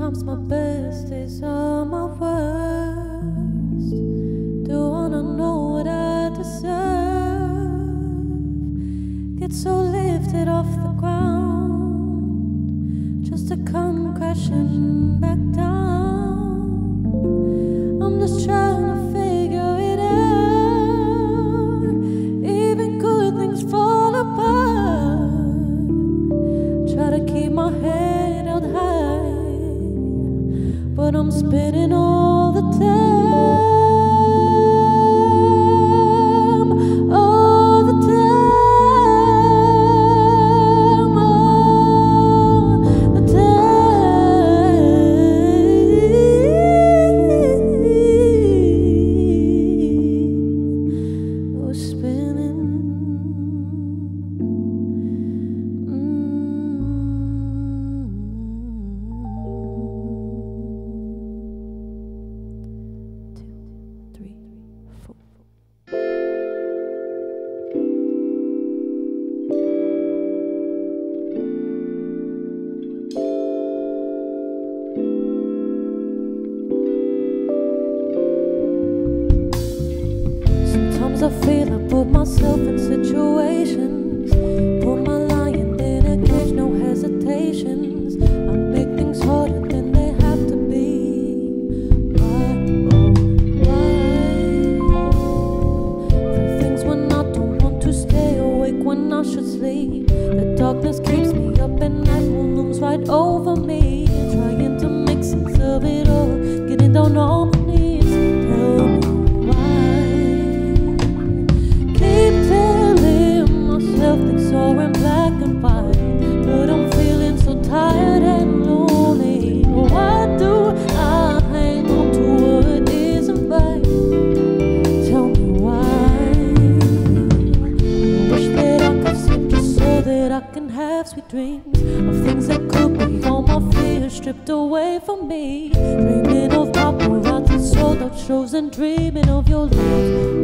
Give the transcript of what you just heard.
Sometimes my best days are my worst. Do wanna know what I deserve? Get so lifted off the ground just to come crashing back down. But I'm spinning all the time, Sometimes I feel I put myself in situations, put my lion in a cage, no hesitations. I make things harder than they have to be. Why, oh, why? The things when I don't want to stay awake when I should sleep. The darkness keeps me up at night, looms right over me. Dreams of things that could be all my fears stripped away from me. Dreaming of paparazzi sold out shows and dreaming of your love.